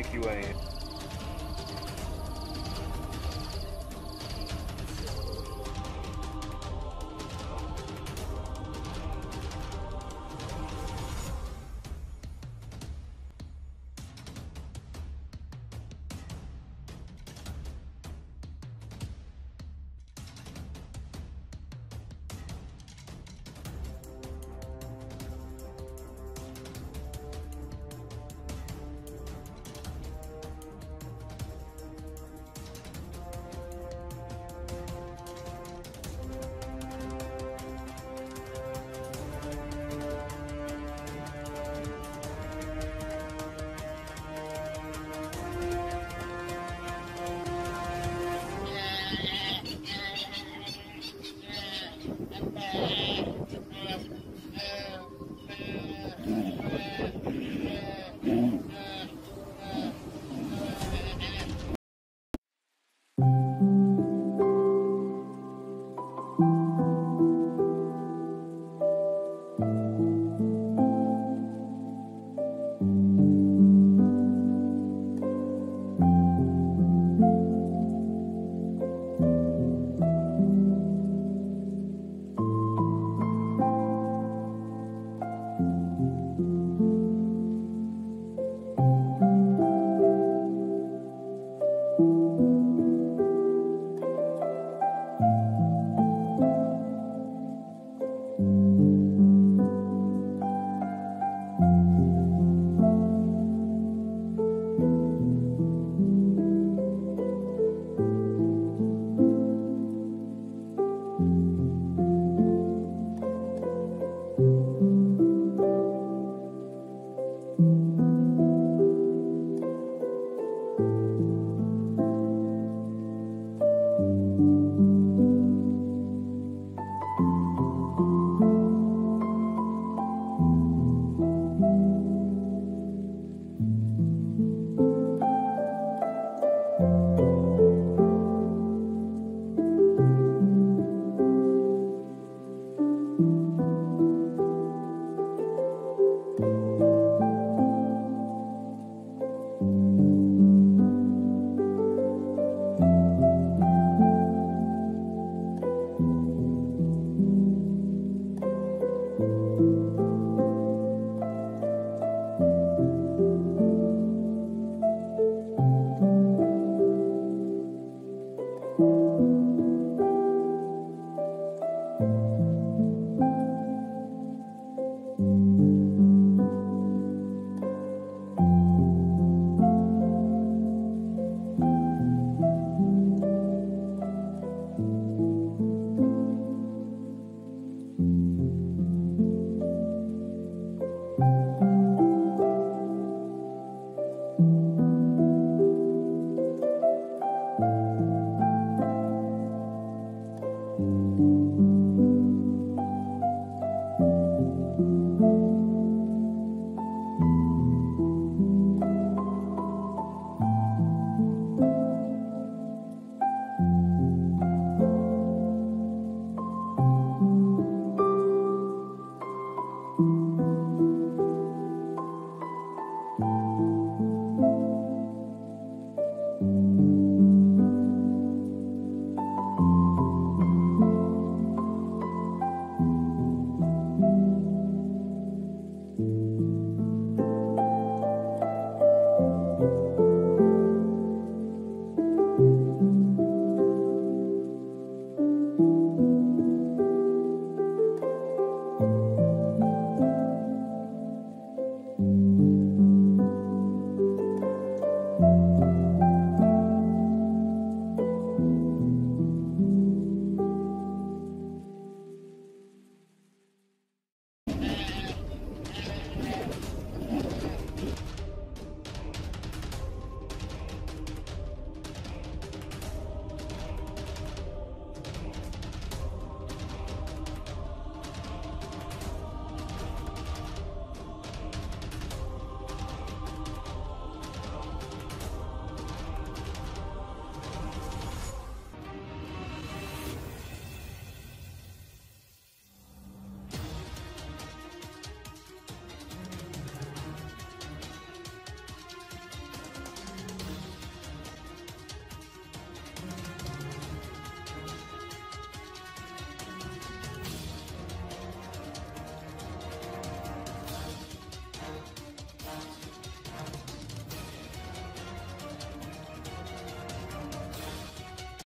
make you a